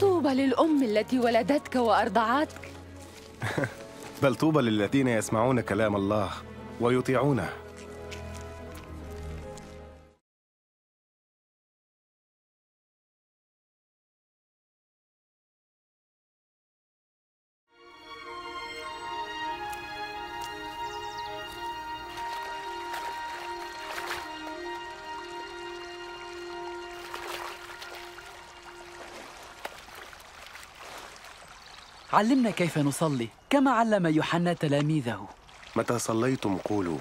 طوبى للأم التي ولدتك وأرضعتك. بل طوبى للذين يسمعون كلام الله ويطيعونه. علمنا كيف نصلي كما علم يوحنا تلاميذه. متى صليتم قولوا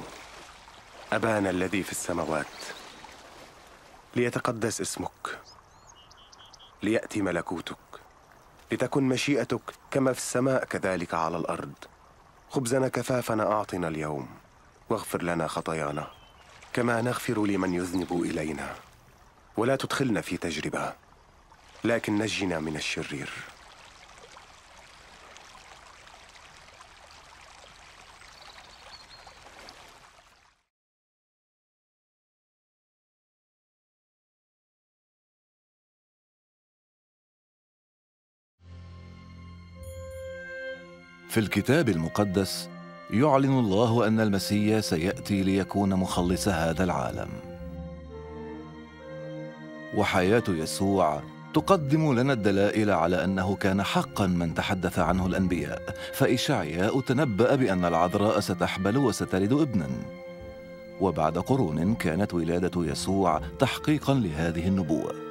أبانا الذي في السماوات ليتقدس اسمك ليأتي ملكوتك لتكن مشيئتك كما في السماء كذلك على الأرض. خبزنا كفافنا أعطنا اليوم واغفر لنا خطايانا كما نغفر لمن يذنب إلينا. ولا تدخلنا في تجربة لكن نجنا من الشرير. في الكتاب المقدس يعلن الله أن المسيح سيأتي ليكون مخلص هذا العالم. وحياة يسوع تقدم لنا الدلائل على أنه كان حقا من تحدث عنه الأنبياء فاشعياء تنبا بأن العذراء ستحبل وستلد ابنا. وبعد قرون كانت ولادة يسوع تحقيقا لهذه النبوة.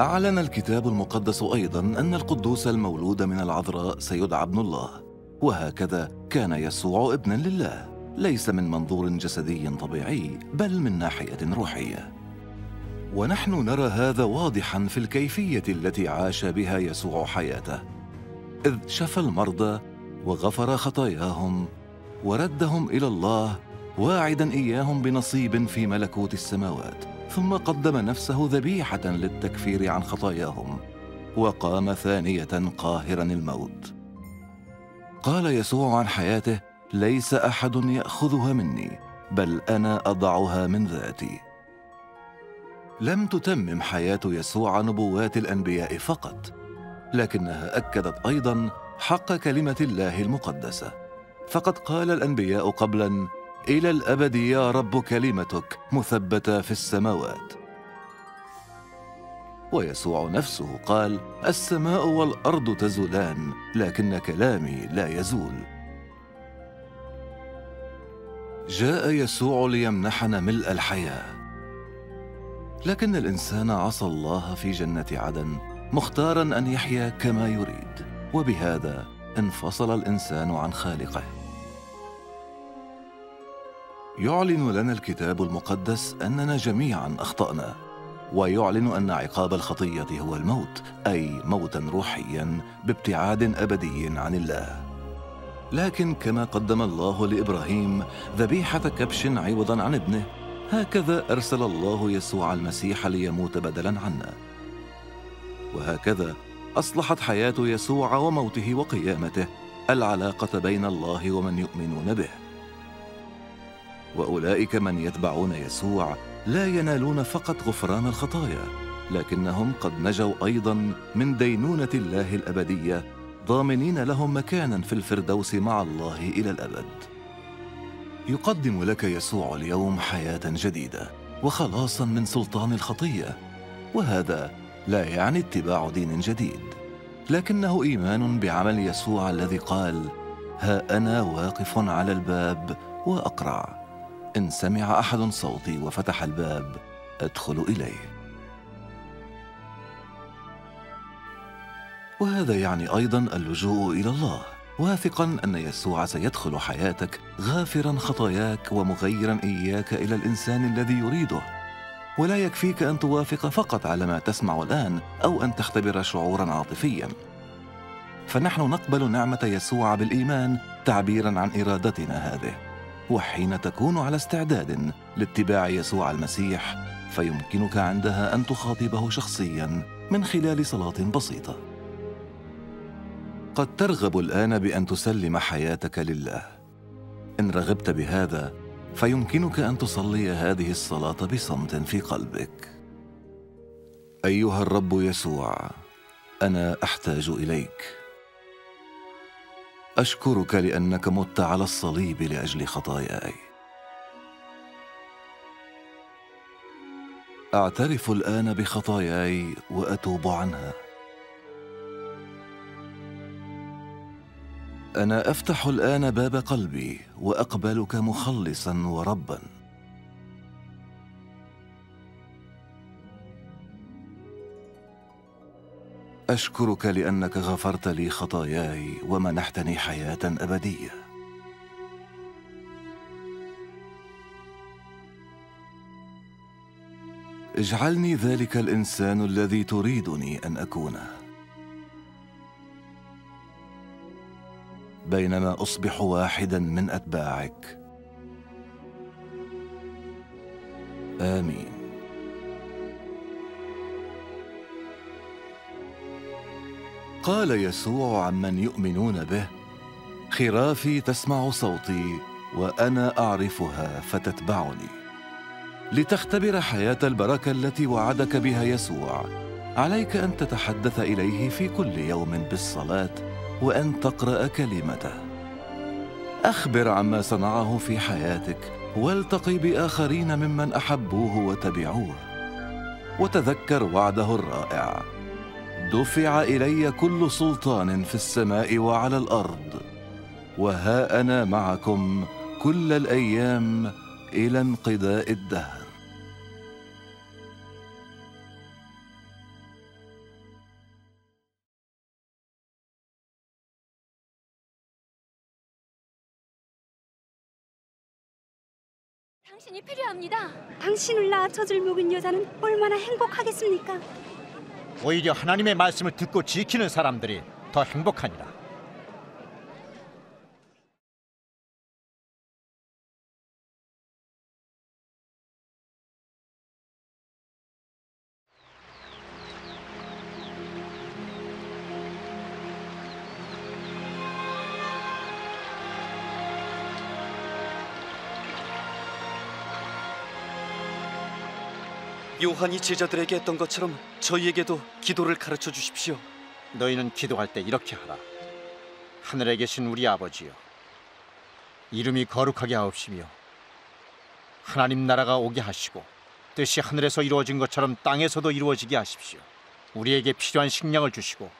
أعلن الكتاب المقدس أيضا أن القدوس المولود من العذراء سيدعى ابن الله وهكذا كان يسوع ابنا لله ليس من منظور جسدي طبيعي بل من ناحية روحية. ونحن نرى هذا واضحا في الكيفية التي عاش بها يسوع حياته. إذ شفى المرضى وغفر خطاياهم وردهم إلى الله واعدا إياهم بنصيب في ملكوت السماوات. ثم قدم نفسه ذبيحة للتكفير عن خطاياهم وقام ثانية قاهرا الموت. قال يسوع عن حياته ليس أحد يأخذها مني بل أنا أضعها من ذاتي. لم تتمم حياة يسوع نبوات الأنبياء فقط لكنها أكدت أيضا حق كلمة الله المقدسة. فقد قال الأنبياء قبلا إلى الأبد يا رب كلمتك مثبتة في السماوات. ويسوع نفسه قال السماء والأرض تزولان لكن كلامي لا يزول. جاء يسوع ليمنحنا ملء الحياة. لكن الإنسان عصى الله في جنة عدن مختارا أن يحيا كما يريد وبهذا انفصل الإنسان عن خالقه. يعلن لنا الكتاب المقدس أننا جميعا أخطأنا ويعلن أن عقاب الخطية هو الموت أي موتا روحيا بابتعاد أبدي عن الله. لكن كما قدم الله لإبراهيم ذبيحة كبش عوضا عن ابنه هكذا أرسل الله يسوع المسيح ليموت بدلا عنا. وهكذا أصلحت حياة يسوع وموته وقيامته العلاقة بين الله ومن يؤمنون به. وأولئك من يتبعون يسوع لا ينالون فقط غفران الخطايا لكنهم قد نجوا أيضا من دينونة الله الأبدية ضامنين لهم مكانا في الفردوس مع الله إلى الأبد. يقدم لك يسوع اليوم حياة جديدة وخلاصا من سلطان الخطية وهذا لا يعني اتباع دين جديد لكنه إيمان بعمل يسوع الذي قال ها أنا واقف على الباب وأقرع. إن سمع أحد صوتي وفتح الباب أدخل إليه. وهذا يعني أيضا اللجوء إلى الله. واثقا أن يسوع سيدخل حياتك غافرا خطاياك ومغيرا إياك إلى الإنسان الذي يريده. ولا يكفيك أن توافق فقط على ما تسمع الآن أو أن تختبر شعورا عاطفيا. فنحن نقبل نعمة يسوع بالإيمان تعبيرا عن إرادتنا هذه. وحين تكون على استعداد لاتباع يسوع المسيح فيمكنك عندها أن تخاطبه شخصيا من خلال صلاة بسيطة. قد ترغب الآن بأن تسلم حياتك لله. إن رغبت بهذا فيمكنك أن تصلي هذه الصلاة بصمت في قلبك. أيها الرب يسوع أنا أحتاج إليك. أشكرك لأنك مت على الصليب لأجل خطاياي. أعترف الآن بخطاياي وأتوب عنها. أنا أفتح الآن باب قلبي وأقبلك مخلصا وربا. أشكرك لأنك غفرت لي خطاياي ومنحتني حياة أبدية. اجعلني ذلك الإنسان الذي تريدني أن اكونه بينما أصبح واحدا من أتباعك. آمين. قال يسوع عمن يؤمنون به خرافي تسمع صوتي وأنا أعرفها فتتبعني. لتختبر حياة البركة التي وعدك بها يسوع عليك أن تتحدث إليه في كل يوم بالصلاة وأن تقرأ كلمته. أخبر عما صنعه في حياتك والتقي بآخرين ممن أحبوه وتبعوه. وتذكر وعده الرائع دفع الي كل سلطان في السماء وعلى الارض وها انا معكم كل الايام الى انقضاء الدهر 당신이 필요합니다. 당신을 낳아쳐줄 묵은 여자는 얼마나 행복하겠습니까? 오히려 하나님의 말씀을 듣고 지키는 사람들이 더 행복하니라. 요한이 제자들에게 했던 것처럼 저희에게도 기도를 가르쳐 주십시오. 너희는 기도할 때 이렇게 하라. 하늘에 계신 우리 아버지여, 이름이 거룩하게 하옵시며 하나님 나라가 오게 하시고 뜻이 하늘에서 이루어진 것처럼 땅에서도 이루어지게 하십시오. 우리에게 필요한 식량을 주시고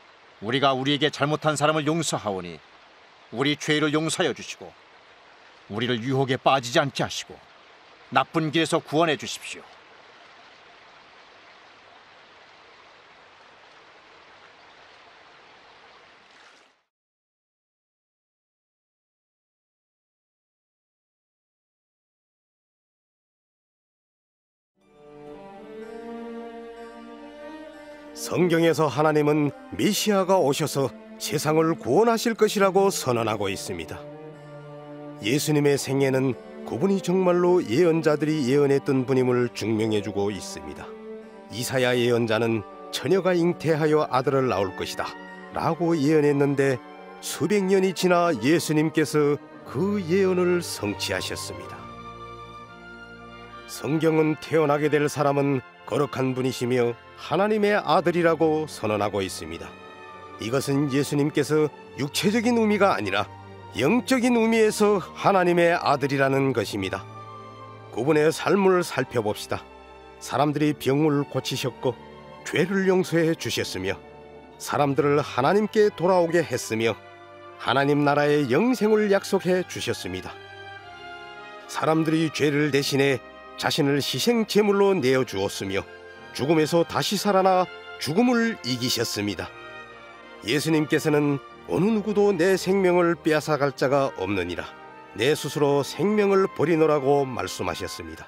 우리가 우리에게 잘못한 사람을 용서하오니 우리 죄를 용서하여 주시고 우리를 유혹에 빠지지 않게 하시고 나쁜 길에서 구원해 주십시오. 성경에서 하나님은 메시아가 오셔서 세상을 구원하실 것이라고 선언하고 있습니다. 예수님의 생애는 그분이 정말로 예언자들이 예언했던 분임을 증명해주고 있습니다. 이사야 예언자는 처녀가 잉태하여 아들을 낳을 것이다 라고 예언했는데 수백 년이 지나 예수님께서 그 예언을 성취하셨습니다. 성경은 태어나게 될 사람은 거룩한 분이시며 하나님의 아들이라고 선언하고 있습니다. 이것은 예수님께서 육체적인 의미가 아니라 영적인 의미에서 하나님의 아들이라는 것입니다. 그분의 삶을 살펴봅시다. 사람들이 병을 고치셨고 죄를 용서해 주셨으며 사람들을 하나님께 돌아오게 했으며 하나님 나라의 영생을 약속해 주셨습니다. 사람들이 죄를 대신해 자신을 희생 제물로 내어 주었으며 죽음에서 다시 살아나 죽음을 이기셨습니다. 예수님께서는 어느 누구도 내 생명을 빼앗아갈 자가 없느니라. 내 스스로 생명을 버리노라고 말씀하셨습니다.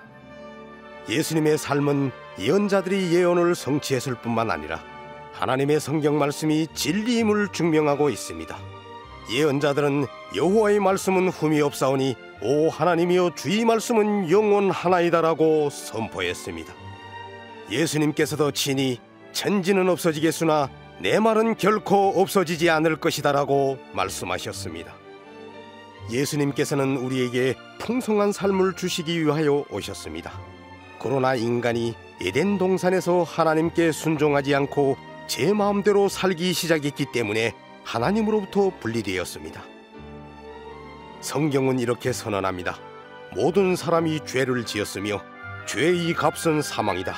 예수님의 삶은 예언자들이 예언을 성취했을 뿐만 아니라 하나님의 성경 말씀이 진리임을 증명하고 있습니다. 예언자들은 여호와의 말씀은 흠이 없사오니 오 하나님이여 주의 말씀은 영원하나이다라고 선포했습니다. 예수님께서도 친히 천지는 없어지겠으나 내 말은 결코 없어지지 않을 것이다라고 말씀하셨습니다. 예수님께서는 우리에게 풍성한 삶을 주시기 위하여 오셨습니다. 그러나 인간이 에덴 동산에서 하나님께 순종하지 않고 제 마음대로 살기 시작했기 때문에 하나님으로부터 분리되었습니다. 성경은 이렇게 선언합니다. 모든 사람이 죄를 지었으며 죄의 값은 사망이다.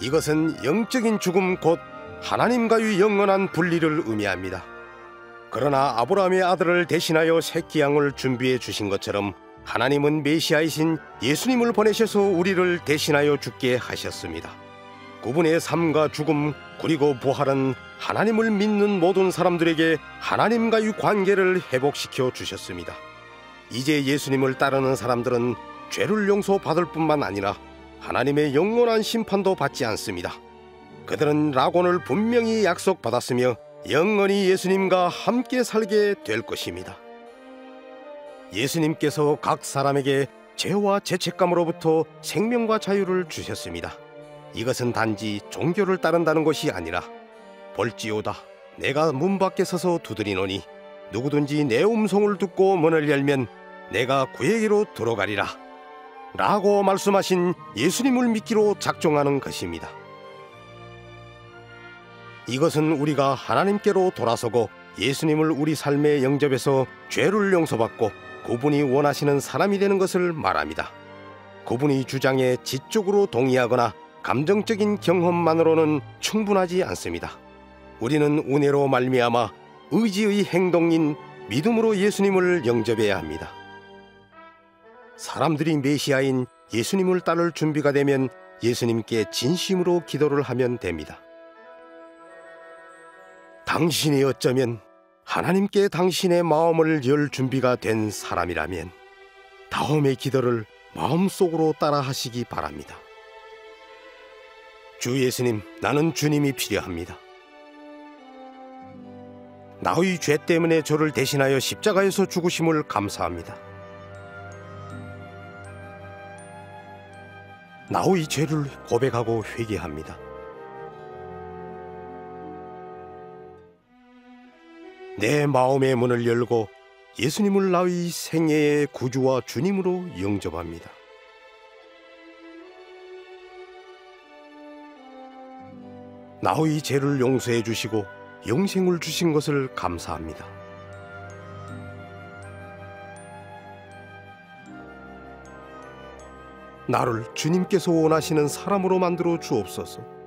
이것은 영적인 죽음 곧 하나님과의 영원한 분리를 의미합니다. 그러나 아브라함의 아들을 대신하여 새끼 양을 준비해 주신 것처럼 하나님은 메시아이신 예수님을 보내셔서 우리를 대신하여 죽게 하셨습니다. 그분의 삶과 죽음 그리고 부활은 하나님을 믿는 모든 사람들에게 하나님과의 관계를 회복시켜 주셨습니다. 이제 예수님을 따르는 사람들은 죄를 용서받을 뿐만 아니라 하나님의 영원한 심판도 받지 않습니다. 그들은 낙원을 분명히 약속받았으며 영원히 예수님과 함께 살게 될 것입니다. 예수님께서 각 사람에게 죄와 죄책감으로부터 생명과 자유를 주셨습니다. 이것은 단지 종교를 따른다는 것이 아니라 볼지오다 내가 문 밖에 서서 두드리노니 누구든지 내 음성을 듣고 문을 열면 내가 그에게로 들어가리라 라고 말씀하신 예수님을 믿기로 작정하는 것입니다. 이것은 우리가 하나님께로 돌아서고 예수님을 우리 삶의 영접해서 죄를 용서받고 그분이 원하시는 사람이 되는 것을 말합니다. 그분이 주장에 지적으로 동의하거나 감정적인 경험만으로는 충분하지 않습니다. 우리는 은혜로 말미암아 의지의 행동인 믿음으로 예수님을 영접해야 합니다. 사람들이 메시아인 예수님을 따를 준비가 되면 예수님께 진심으로 기도를 하면 됩니다. 당신이 어쩌면 하나님께 당신의 마음을 열 준비가 된 사람이라면 다음의 기도를 마음속으로 따라 하시기 바랍니다. 주 예수님, 나는 주님이 필요합니다. 나의 죄 때문에 저를 대신하여 십자가에서 죽으심을 감사합니다. 나의 죄를 고백하고 회개합니다. 내 마음의 문을 열고 예수님을 나의 생애의 구주와 주님으로 영접합니다. 나의 죄를 용서해 주시고 영생을 주신 것을 감사합니다. 나를 주님께서 원하시는 사람으로 만들어 주옵소서.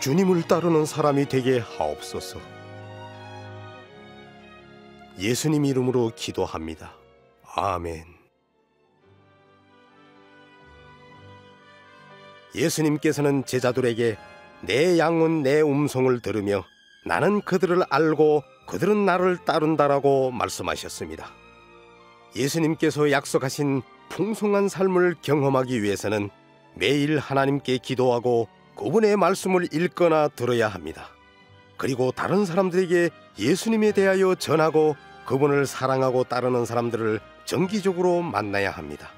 주님을 따르는 사람이 되게 하옵소서. 예수님 이름으로 기도합니다. 아멘. 예수님께서는 제자들에게 내 양은 내 음성을 들으며 나는 그들을 알고 그들은 나를 따른다라고 말씀하셨습니다. 예수님께서 약속하신 풍성한 삶을 경험하기 위해서는 매일 하나님께 기도하고 그분의 말씀을 읽거나 들어야 합니다. 그리고 다른 사람들에게 예수님에 대하여 전하고 그분을 사랑하고 따르는 사람들을 정기적으로 만나야 합니다.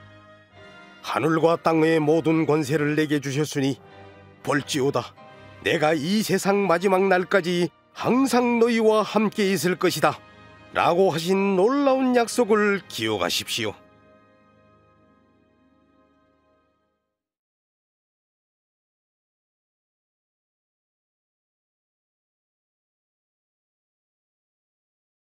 하늘과 땅의 모든 권세를 내게 주셨으니 볼지오다 내가 이 세상 마지막 날까지 항상 너희와 함께 있을 것이다 라고 하신 놀라운 약속을 기억하십시오.